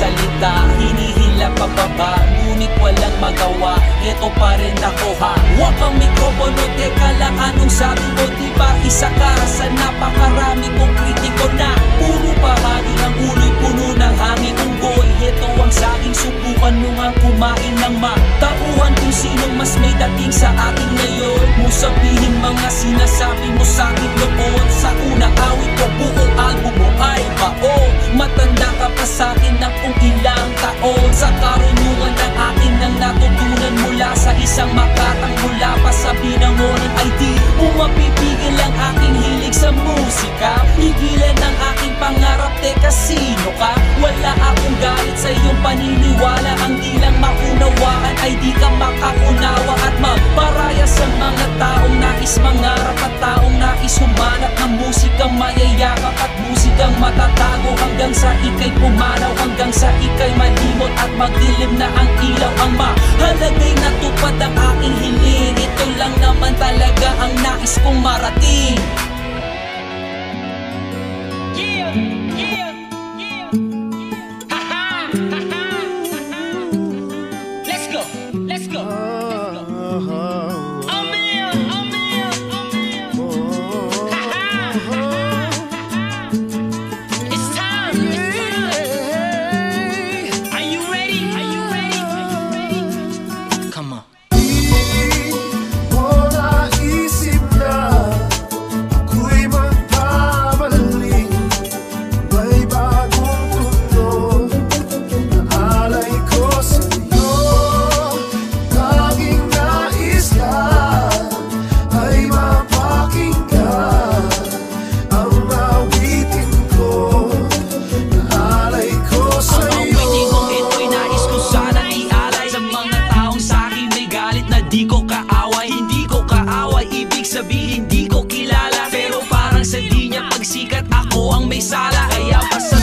salita Hinihila pababa Ngunit walang paniniwala Ang ilang maunawaan ay di ka makakunawa At magparaya sa mga taong nais mangarap At taong nais humanap ng musikang mayayakap At musikang matatago hanggang sa ikay pumanaw Hanggang sa ikay malimot at magdilim na ang ilaw. Ang mahalagay na tupad ang aking hiling Ito lang naman talaga ang nais kong marating. ang may sala. Ay ang pasal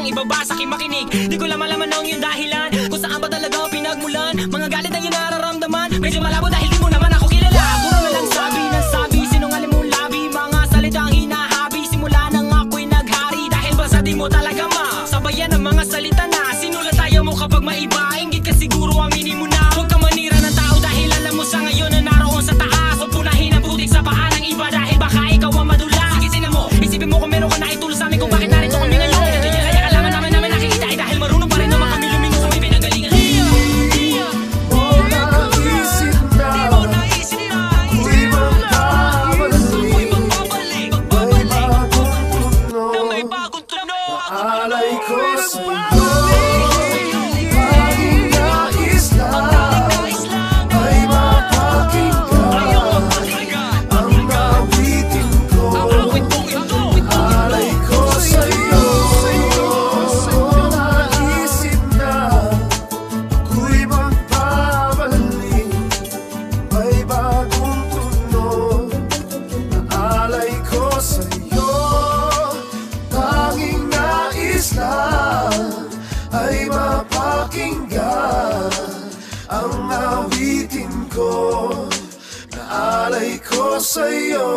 ang ibabasa kimakinig. Di ko lang malaman ang yung dahilan Kung saan ba talaga ako pinagmulan. Mga galit ang yung nararamdaman Medyo malabo dahil di mo naman ako kilala. Puro na lang sabi ng sabi Sinungaling mong labi. Mga salitang hinahabi Simula nang ako'y naghari. Dahil basta di mo talaga ma Sabayan ang mga salita na Sinulat tayo mo kapag maiba. Ingit عليك وصية pakinggan Ang awitin ko Na alay ko sa'yo.